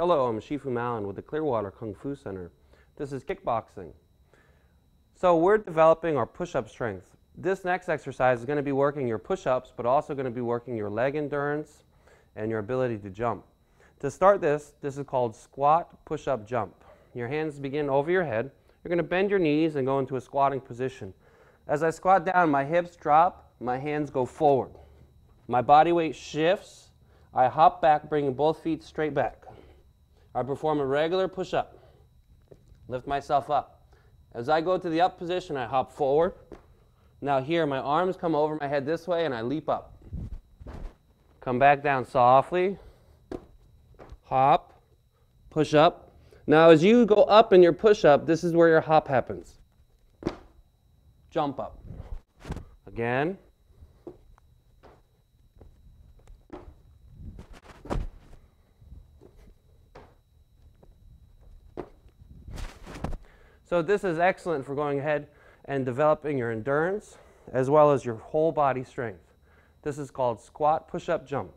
Hello, I'm Shifu Mallon with the Clearwater Kung Fu Center. This is kickboxing. So we're developing our push-up strength. This next exercise is going to be working your push-ups, but also going to be working your leg endurance and your ability to jump. To start this, this is called squat, push-up, jump. Your hands begin over your head. You're going to bend your knees and go into a squatting position. As I squat down, my hips drop, my hands go forward. My body weight shifts. I hop back, bringing both feet straight back. I perform a regular push-up. Lift myself up. As I go to the up position, I hop forward. Now here, my arms come over my head this way and I leap up. Come back down softly. Hop. Push up. Now as you go up in your push up, this is where your hop happens. Jump up. Again. So this is excellent for going ahead and developing your endurance as well as your whole body strength. This is called squat, push-up, jump.